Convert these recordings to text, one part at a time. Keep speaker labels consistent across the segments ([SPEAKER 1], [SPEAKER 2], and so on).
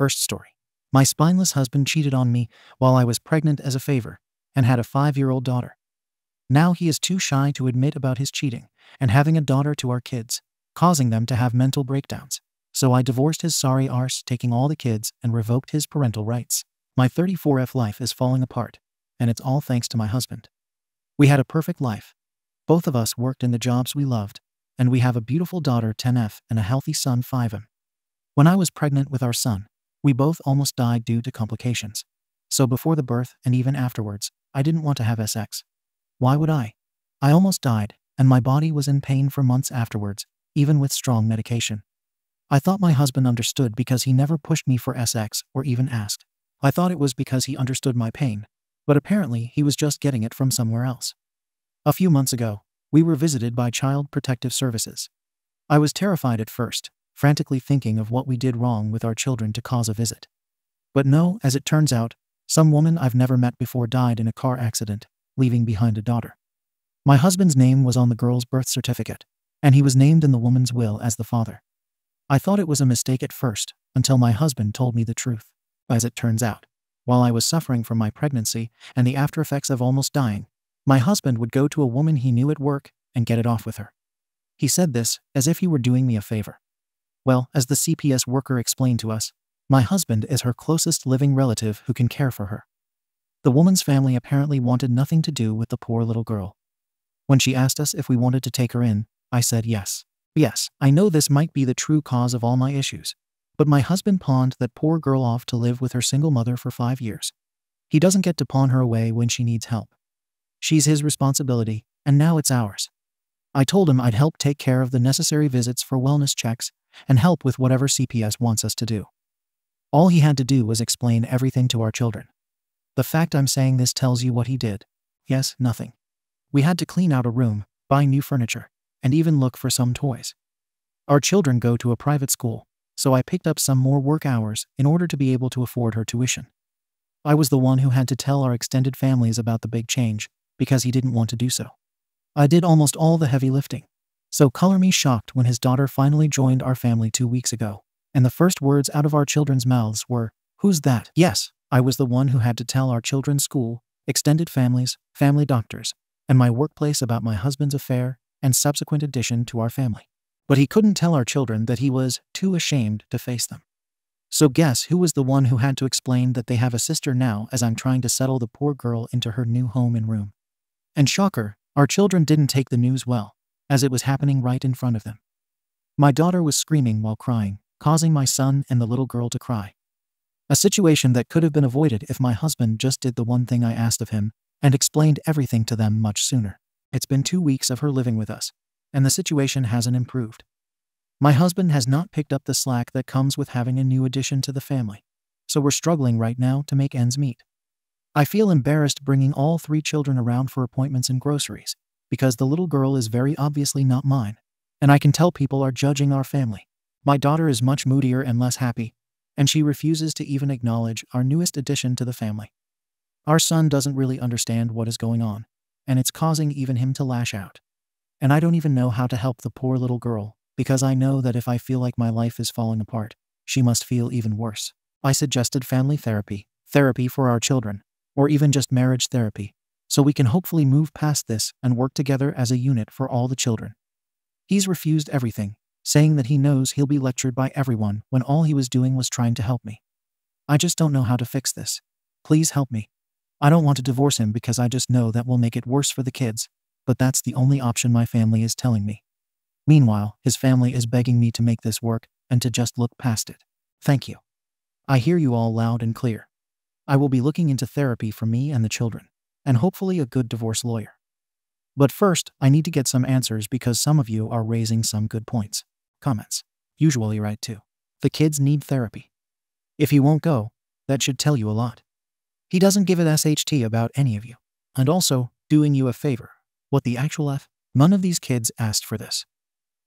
[SPEAKER 1] First story. My spineless husband cheated on me while I was pregnant as a favor and had a five year old daughter. Now he is too shy to admit about his cheating and having a daughter to our kids, causing them to have mental breakdowns. So I divorced his sorry arse, taking all the kids, and revoked his parental rights. My 34F life is falling apart, and it's all thanks to my husband. We had a perfect life. Both of us worked in the jobs we loved, and we have a beautiful daughter, 10F, and a healthy son, 5M. When I was pregnant with our son, we both almost died due to complications. So before the birth and even afterwards, I didn't want to have SX. Why would I? I almost died, and my body was in pain for months afterwards, even with strong medication. I thought my husband understood because he never pushed me for SX or even asked. I thought it was because he understood my pain, but apparently he was just getting it from somewhere else. A few months ago, we were visited by Child Protective Services. I was terrified at first, frantically thinking of what we did wrong with our children to cause a visit. But no, as it turns out, some woman I've never met before died in a car accident, leaving behind a daughter. My husband's name was on the girl's birth certificate, and he was named in the woman's will as the father. I thought it was a mistake at first, until my husband told me the truth. As it turns out, while I was suffering from my pregnancy and the after effects of almost dying, my husband would go to a woman he knew at work and get it off with her. He said this as if he were doing me a favor. Well, as the CPS worker explained to us, my husband is her closest living relative who can care for her. The woman's family apparently wanted nothing to do with the poor little girl. When she asked us if we wanted to take her in, I said yes. Yes, I know this might be the true cause of all my issues, but my husband pawned that poor girl off to live with her single mother for five years. He doesn't get to pawn her away when she needs help. She's his responsibility, and now it's ours. I told him I'd help take care of the necessary visits for wellness checks and help with whatever CPS wants us to do. All he had to do was explain everything to our children. The fact I'm saying this tells you what he did. Yes, nothing. We had to clean out a room, buy new furniture, and even look for some toys. Our children go to a private school, so I picked up some more work hours in order to be able to afford her tuition. I was the one who had to tell our extended families about the big change because he didn't want to do so. I did almost all the heavy lifting. So color me shocked when his daughter finally joined our family two weeks ago and the first words out of our children's mouths were, Who's that? Yes, I was the one who had to tell our children's school, extended families, family doctors, and my workplace about my husband's affair and subsequent addition to our family. But he couldn't tell our children that he was too ashamed to face them. So guess who was the one who had to explain that they have a sister now as I'm trying to settle the poor girl into her new home and room? And shocker, our children didn't take the news well, as it was happening right in front of them. My daughter was screaming while crying, causing my son and the little girl to cry. A situation that could have been avoided if my husband just did the one thing I asked of him and explained everything to them much sooner. It's been two weeks of her living with us, and the situation hasn't improved. My husband has not picked up the slack that comes with having a new addition to the family, so we're struggling right now to make ends meet. I feel embarrassed bringing all three children around for appointments and groceries, because the little girl is very obviously not mine, and I can tell people are judging our family. My daughter is much moodier and less happy, and she refuses to even acknowledge our newest addition to the family. Our son doesn't really understand what is going on, and it's causing even him to lash out. And I don't even know how to help the poor little girl, because I know that if I feel like my life is falling apart, she must feel even worse. I suggested family therapy, therapy for our children, or even just marriage therapy, so we can hopefully move past this and work together as a unit for all the children. He's refused everything, saying that he knows he'll be lectured by everyone when all he was doing was trying to help me. I just don't know how to fix this. Please help me. I don't want to divorce him because I just know that will make it worse for the kids, but that's the only option my family is telling me. Meanwhile, his family is begging me to make this work and to just look past it. Thank you. I hear you all loud and clear. I will be looking into therapy for me and the children, and hopefully a good divorce lawyer. But first, I need to get some answers because some of you are raising some good points. Comments. Usually right too. The kids need therapy. If he won't go, that should tell you a lot. He doesn't give it SHT about any of you. And also, doing you a favor. What the actual F? None of these kids asked for this.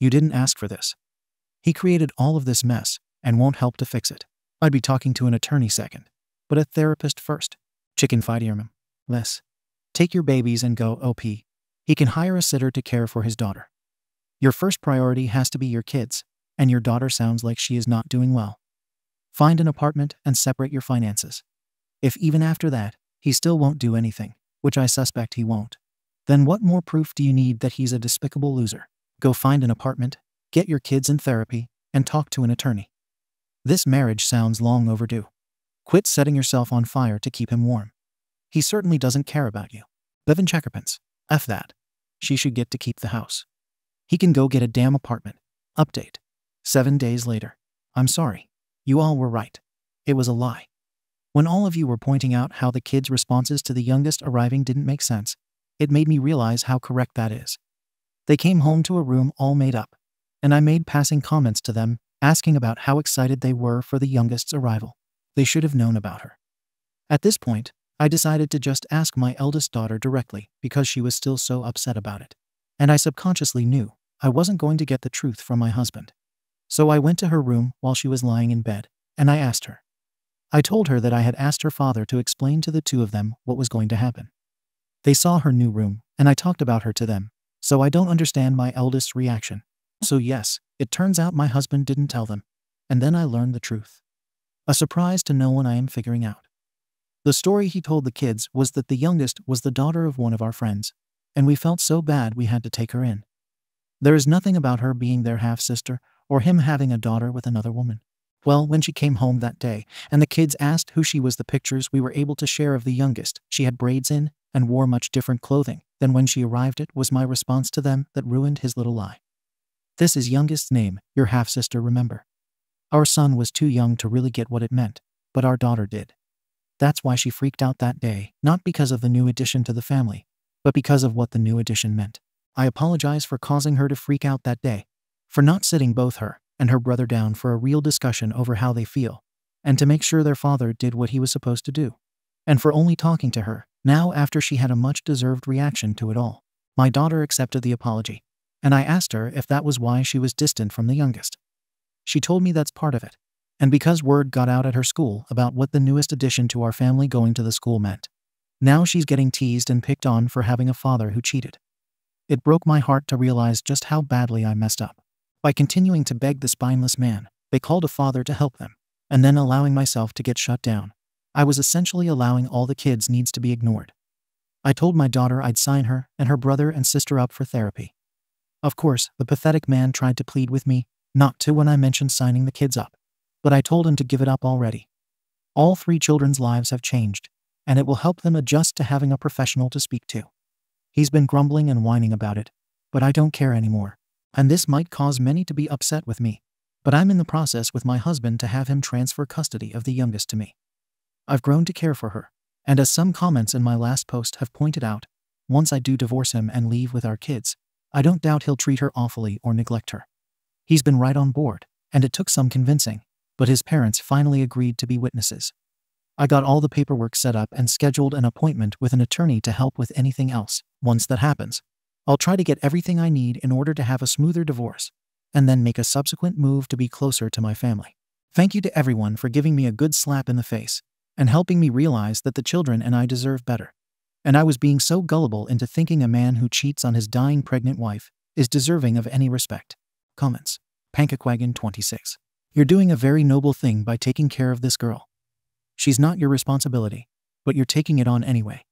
[SPEAKER 1] You didn't ask for this. He created all of this mess and won't help to fix it. I'd be talking to an attorney second, but a therapist first. Chicken fight him. Less. Take your babies and go OP. He can hire a sitter to care for his daughter. Your first priority has to be your kids, and your daughter sounds like she is not doing well. Find an apartment and separate your finances. If even after that, he still won't do anything, which I suspect he won't, then what more proof do you need that he's a despicable loser? Go find an apartment, get your kids in therapy, and talk to an attorney. This marriage sounds long overdue. Quit setting yourself on fire to keep him warm. He certainly doesn't care about you. Bevan Checkerpants. F that. She should get to keep the house. He can go get a damn apartment. Update. Seven days later. I'm sorry. You all were right. It was a lie. When all of you were pointing out how the kids' responses to the youngest arriving didn't make sense, it made me realize how correct that is. They came home to a room all made up, and I made passing comments to them, asking about how excited they were for the youngest's arrival. They should have known about her. At this point, I decided to just ask my eldest daughter directly because she was still so upset about it. And I subconsciously knew I wasn't going to get the truth from my husband. So I went to her room while she was lying in bed, and I asked her. I told her that I had asked her father to explain to the two of them what was going to happen. They saw her new room, and I talked about her to them, so I don't understand my eldest's reaction. So yes, it turns out my husband didn't tell them. And then I learned the truth. A surprise to no one I am figuring out. The story he told the kids was that the youngest was the daughter of one of our friends, and we felt so bad we had to take her in. There is nothing about her being their half sister or him having a daughter with another woman. Well, when she came home that day and the kids asked who she was, the pictures we were able to share of the youngest, she had braids in and wore much different clothing than when she arrived. It was my response to them that ruined his little lie. This is youngest's name, your half sister, remember. Our son was too young to really get what it meant, but our daughter did. That's why she freaked out that day, not because of the new addition to the family, but because of what the new addition meant. I apologize for causing her to freak out that day, for not sitting both her and her brother down for a real discussion over how they feel, and to make sure their father did what he was supposed to do, and for only talking to her, now after she had a much deserved reaction to it all. My daughter accepted the apology, and I asked her if that was why she was distant from the youngest. She told me that's part of it, and because word got out at her school about what the newest addition to our family going to the school meant. Now she's getting teased and picked on for having a father who cheated. It broke my heart to realize just how badly I messed up. By continuing to beg the spineless man, they called a father to help them, and then allowing myself to get shut down. I was essentially allowing all the kids' needs to be ignored. I told my daughter I'd sign her and her brother and sister up for therapy. Of course, the pathetic man tried to plead with me, not to when I mentioned signing the kids up, but I told him to give it up already. All three children's lives have changed, and it will help them adjust to having a professional to speak to. He's been grumbling and whining about it, but I don't care anymore and this might cause many to be upset with me, but I'm in the process with my husband to have him transfer custody of the youngest to me. I've grown to care for her, and as some comments in my last post have pointed out, once I do divorce him and leave with our kids, I don't doubt he'll treat her awfully or neglect her. He's been right on board, and it took some convincing, but his parents finally agreed to be witnesses. I got all the paperwork set up and scheduled an appointment with an attorney to help with anything else. Once that happens, I'll try to get everything I need in order to have a smoother divorce, and then make a subsequent move to be closer to my family. Thank you to everyone for giving me a good slap in the face and helping me realize that the children and I deserve better. And I was being so gullible into thinking a man who cheats on his dying pregnant wife is deserving of any respect. Comments. Pankaquagan 26. You're doing a very noble thing by taking care of this girl. She's not your responsibility, but you're taking it on anyway.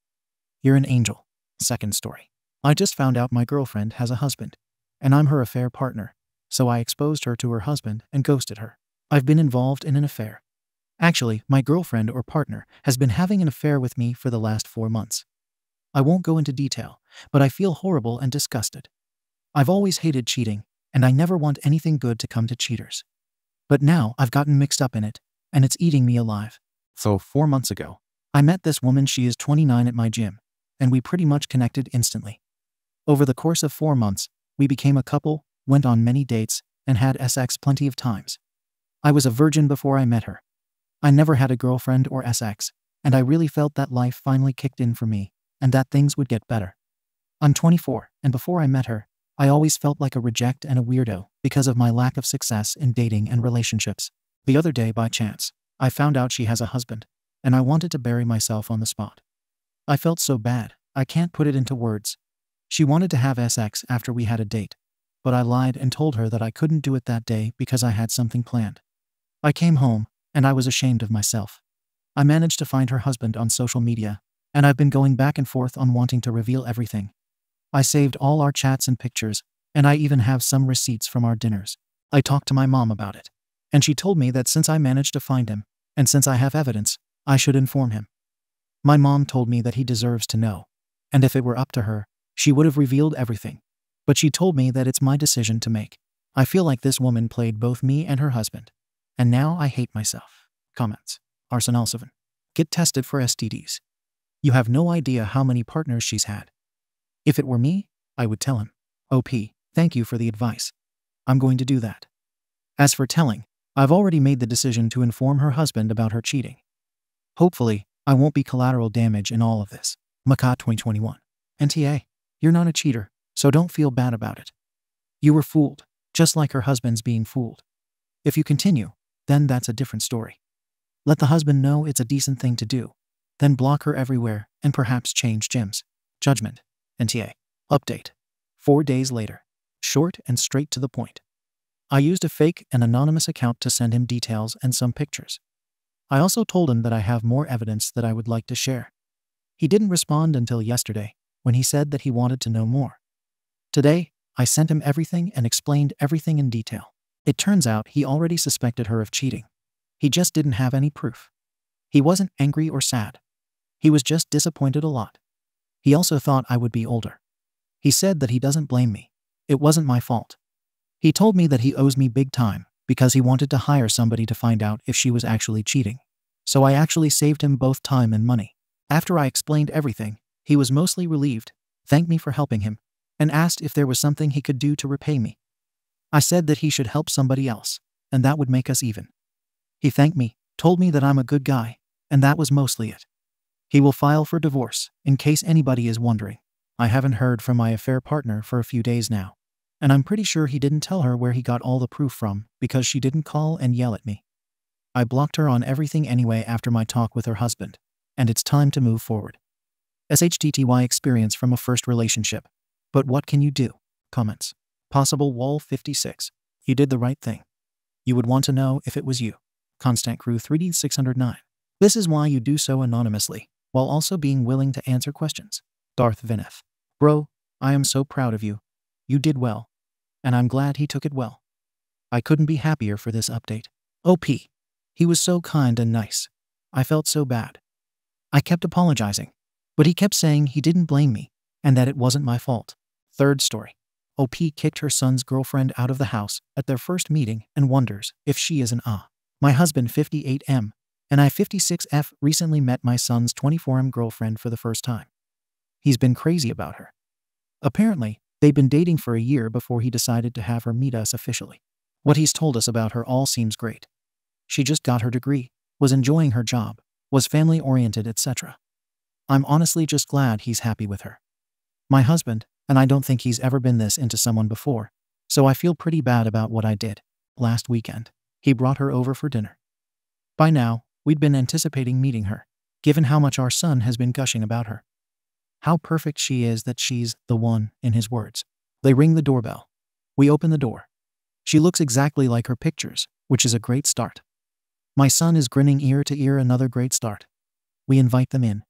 [SPEAKER 1] You're an angel. Second story. I just found out my girlfriend has a husband, and I'm her affair partner, so I exposed her to her husband and ghosted her. I've been involved in an affair. Actually, my girlfriend or partner has been having an affair with me for the last four months. I won't go into detail, but I feel horrible and disgusted. I've always hated cheating, and I never want anything good to come to cheaters. But now I've gotten mixed up in it, and it's eating me alive. So, four months ago, I met this woman, she is 29 at my gym, and we pretty much connected instantly. Over the course of four months, we became a couple, went on many dates, and had sex plenty of times. I was a virgin before I met her. I never had a girlfriend or sex, and I really felt that life finally kicked in for me, and that things would get better. I'm 24, and before I met her, I always felt like a reject and a weirdo because of my lack of success in dating and relationships. The other day, by chance, I found out she has a husband, and I wanted to bury myself on the spot. I felt so bad, I can't put it into words, she wanted to have sex after we had a date, but I lied and told her that I couldn't do it that day because I had something planned. I came home, and I was ashamed of myself. I managed to find her husband on social media, and I've been going back and forth on wanting to reveal everything. I saved all our chats and pictures, and I even have some receipts from our dinners. I talked to my mom about it, and she told me that since I managed to find him, and since I have evidence, I should inform him. My mom told me that he deserves to know, and if it were up to her, she would have revealed everything. But she told me that it's my decision to make. I feel like this woman played both me and her husband, and now I hate myself. Comments. Arson Alseven. Get tested for STDs. You have no idea how many partners she's had. If it were me, I would tell him. OP, thank you for the advice. I'm going to do that. As for telling, I've already made the decision to inform her husband about her cheating. Hopefully, I won't be collateral damage in all of this. Makat 2021. NTA, you're not a cheater, so don't feel bad about it. You were fooled, just like her husband's being fooled. If you continue, then that's a different story. Let the husband know it's a decent thing to do, then block her everywhere and perhaps change gyms Judgment. NTA. Update. Four days later. Short and straight to the point. I used a fake and anonymous account to send him details and some pictures. I also told him that I have more evidence that I would like to share. He didn't respond until yesterday, when he said that he wanted to know more. Today, I sent him everything and explained everything in detail. It turns out he already suspected her of cheating. He just didn't have any proof. He wasn't angry or sad. He was just disappointed a lot. He also thought I would be older. He said that he doesn't blame me. It wasn't my fault. He told me that he owes me big time because he wanted to hire somebody to find out if she was actually cheating. So I actually saved him both time and money. After I explained everything, he was mostly relieved, thanked me for helping him, and asked if there was something he could do to repay me. I said that he should help somebody else, and that would make us even. He thanked me, told me that I'm a good guy, and that was mostly it. He will file for divorce, in case anybody is wondering. I haven't heard from my affair partner for a few days now, and I'm pretty sure he didn't tell her where he got all the proof from because she didn't call and yell at me. I blocked her on everything anyway after my talk with her husband, and it's time to move forward. SHTTY experience from a first relationship. But what can you do? Comments. Possible wall 56. You did the right thing. You would want to know if it was you. Constant Crew 3D 609. This is why you do so anonymously, while also being willing to answer questions. Darth Vineth. Bro, I am so proud of you. You did well. And I'm glad he took it well. I couldn't be happier for this update. OP. He was so kind and nice. I felt so bad. I kept apologizing, but he kept saying he didn't blame me and that it wasn't my fault. Third story. OP kicked her son's girlfriend out of the house at their first meeting and wonders if she is an ah. My husband 58M and I 56F recently met my son's 24M girlfriend for the first time. He's been crazy about her. Apparently, they'd been dating for a year before he decided to have her meet us officially. What he's told us about her all seems great. She just got her degree, was enjoying her job, was family oriented, etc. I'm honestly just glad he's happy with her. My husband, and I don't think he's ever been this into someone before, so I feel pretty bad about what I did. Last weekend, he brought her over for dinner. By now, we'd been anticipating meeting her, given how much our son has been gushing about her. How perfect she is that she's the one, in his words. They ring the doorbell. We open the door. She looks exactly like her pictures, which is a great start. My son is grinning ear to ear, another great start. We invite them in.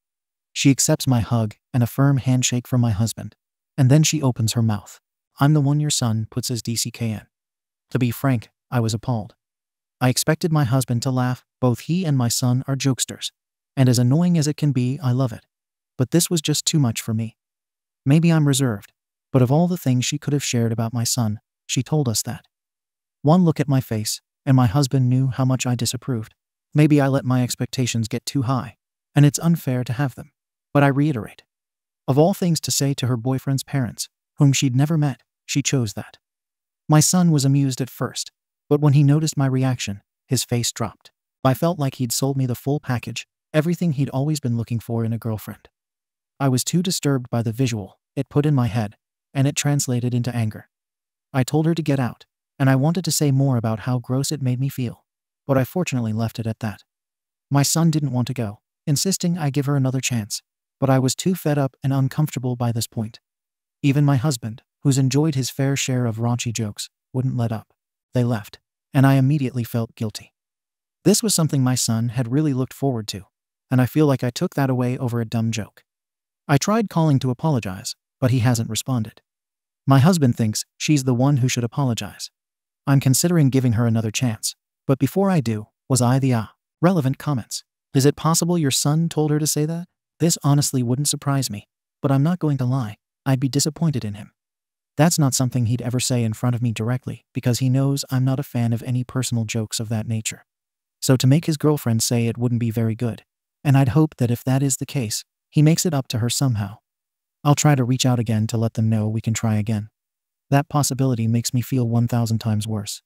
[SPEAKER 1] She accepts my hug and a firm handshake from my husband. And then she opens her mouth. I'm the one your son puts as DCKN. To be frank, I was appalled. I expected my husband to laugh, both he and my son are jokesters. And as annoying as it can be, I love it. But this was just too much for me. Maybe I'm reserved, but of all the things she could have shared about my son, she told us that. One look at my face, and my husband knew how much I disapproved. Maybe I let my expectations get too high, and it's unfair to have them. But I reiterate of all things to say to her boyfriend's parents, whom she'd never met, she chose that. My son was amused at first, but when he noticed my reaction, his face dropped. I felt like he'd sold me the full package, everything he'd always been looking for in a girlfriend. I was too disturbed by the visual it put in my head, and it translated into anger. I told her to get out, and I wanted to say more about how gross it made me feel, but I fortunately left it at that. My son didn't want to go, insisting I give her another chance, but I was too fed up and uncomfortable by this point. Even my husband, who's enjoyed his fair share of raunchy jokes, wouldn't let up. They left, and I immediately felt guilty. This was something my son had really looked forward to, and I feel like I took that away over a dumb joke. I tried calling to apologize, but he hasn't responded. My husband thinks she's the one who should apologize. I'm considering giving her another chance, but before I do, was I the ah? Relevant comments. Is it possible your son told her to say that? This honestly wouldn't surprise me, but I'm not going to lie. I'd be disappointed in him. That's not something he'd ever say in front of me directly because he knows I'm not a fan of any personal jokes of that nature. So to make his girlfriend say it wouldn't be very good. And I'd hope that if that is the case, he makes it up to her somehow. I'll try to reach out again to let them know we can try again. That possibility makes me feel 1,000 times worse.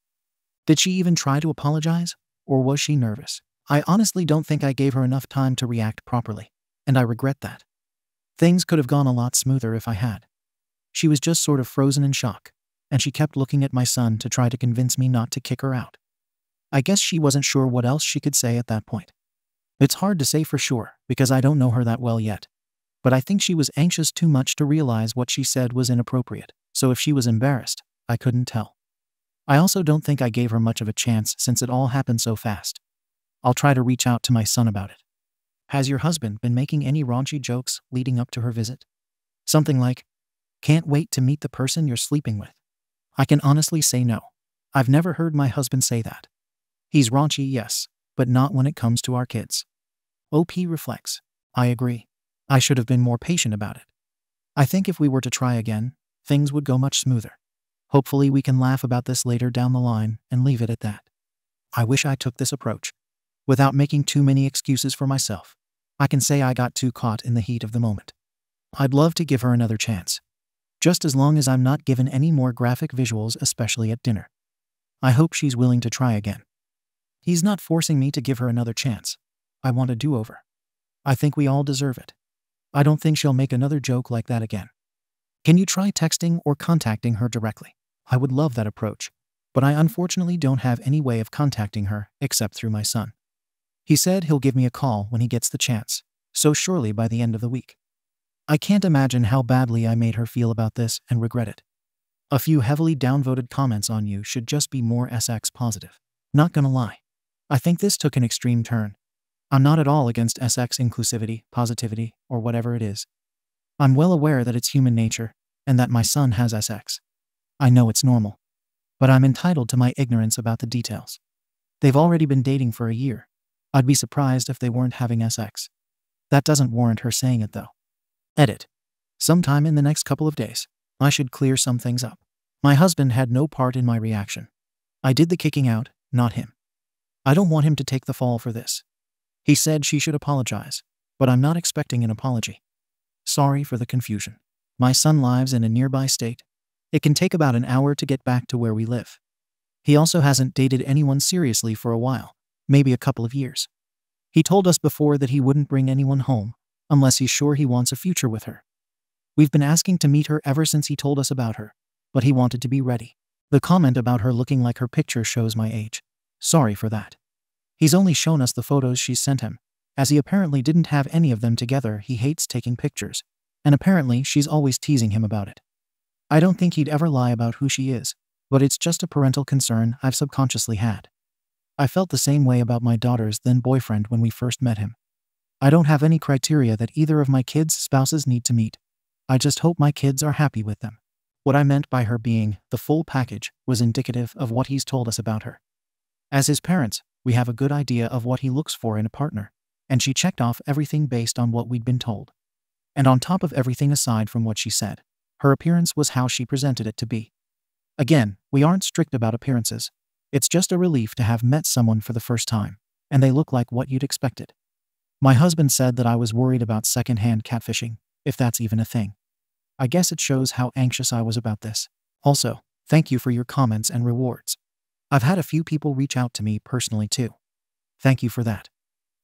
[SPEAKER 1] Did she even try to apologize? Or was she nervous? I honestly don't think I gave her enough time to react properly, and I regret that. Things could have gone a lot smoother if I had. She was just sort of frozen in shock, and she kept looking at my son to try to convince me not to kick her out. I guess she wasn't sure what else she could say at that point. It's hard to say for sure, because I don't know her that well yet. But I think she was anxious too much to realize what she said was inappropriate, so if she was embarrassed, I couldn't tell. I also don't think I gave her much of a chance since it all happened so fast. I'll try to reach out to my son about it. Has your husband been making any raunchy jokes leading up to her visit? Something like, can't wait to meet the person you're sleeping with. I can honestly say no. I've never heard my husband say that. He's raunchy, yes, but not when it comes to our kids. OP reflects. I agree. I should have been more patient about it. I think if we were to try again, things would go much smoother. Hopefully, we can laugh about this later down the line and leave it at that. I wish I took this approach. Without making too many excuses for myself, I can say I got too caught in the heat of the moment. I'd love to give her another chance. Just as long as I'm not given any more graphic visuals, especially at dinner. I hope she's willing to try again. He's not forcing me to give her another chance. I want a do over. I think we all deserve it. I don't think she'll make another joke like that again. Can you try texting or contacting her directly? I would love that approach, but I unfortunately don't have any way of contacting her except through my son. He said he'll give me a call when he gets the chance, so surely by the end of the week. I can't imagine how badly I made her feel about this and regret it. A few heavily downvoted comments on you should just be more SX positive. Not gonna lie. I think this took an extreme turn. I'm not at all against SX inclusivity, positivity, or whatever it is. I'm well aware that it's human nature, and that my son has SX. I know it's normal. But I'm entitled to my ignorance about the details. They've already been dating for a year. I'd be surprised if they weren't having SX. That doesn't warrant her saying it, though. Edit. Sometime in the next couple of days, I should clear some things up. My husband had no part in my reaction. I did the kicking out, not him. I don't want him to take the fall for this. He said she should apologize, but I'm not expecting an apology. Sorry for the confusion. My son lives in a nearby state. It can take about an hour to get back to where we live. He also hasn't dated anyone seriously for a while, maybe a couple of years. He told us before that he wouldn't bring anyone home unless he's sure he wants a future with her. We've been asking to meet her ever since he told us about her, but he wanted to be ready. The comment about her looking like her picture shows my age. Sorry for that. He's only shown us the photos she sent him. As he apparently didn't have any of them together, he hates taking pictures. And apparently, she's always teasing him about it. I don't think he'd ever lie about who she is, but it's just a parental concern I've subconsciously had. I felt the same way about my daughter's then boyfriend when we first met him. I don't have any criteria that either of my kids' spouses need to meet. I just hope my kids are happy with them. What I meant by her being the full package was indicative of what he's told us about her. As his parents, we have a good idea of what he looks for in a partner, and she checked off everything based on what we'd been told. And on top of everything aside from what she said, her appearance was how she presented it to be. Again, we aren't strict about appearances. It's just a relief to have met someone for the first time, and they look like what you'd expected. My husband said that I was worried about secondhand catfishing, if that's even a thing. I guess it shows how anxious I was about this. Also, thank you for your comments and rewards. I've had a few people reach out to me personally too. Thank you for that.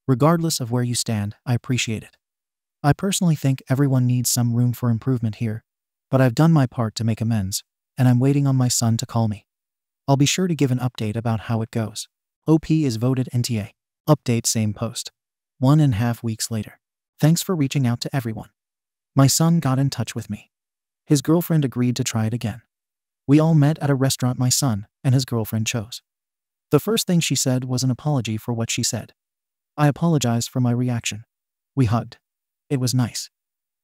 [SPEAKER 1] Regardless of where you stand, I appreciate it. I personally think everyone needs some room for improvement here, but I've done my part to make amends, and I'm waiting on my son to call me. I'll be sure to give an update about how it goes. OP is voted NTA. Update same post. One and a half weeks later. Thanks for reaching out to everyone. My son got in touch with me. His girlfriend agreed to try it again. We all met at a restaurant my son and his girlfriend chose. The first thing she said was an apology for what she said. I apologized for my reaction. We hugged. It was nice.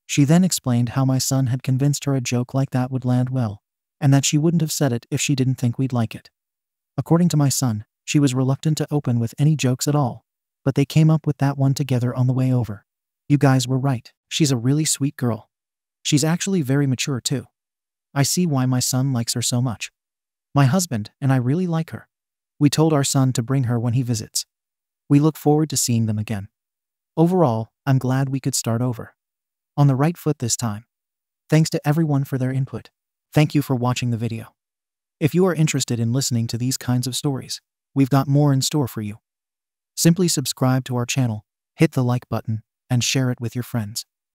[SPEAKER 1] She then explained how my son had convinced her a joke like that would land well, and that she wouldn't have said it if she didn't think we'd like it. According to my son, she was reluctant to open with any jokes at all, but they came up with that one together on the way over. You guys were right. She's a really sweet girl. She's actually very mature too. I see why my son likes her so much. My husband and I really like her. We told our son to bring her when he visits. We look forward to seeing them again. Overall, I'm glad we could start over. On the right foot this time. Thanks to everyone for their input. Thank you for watching the video. If you are interested in listening to these kinds of stories, we've got more in store for you. Simply subscribe to our channel, hit the like button, and share it with your friends.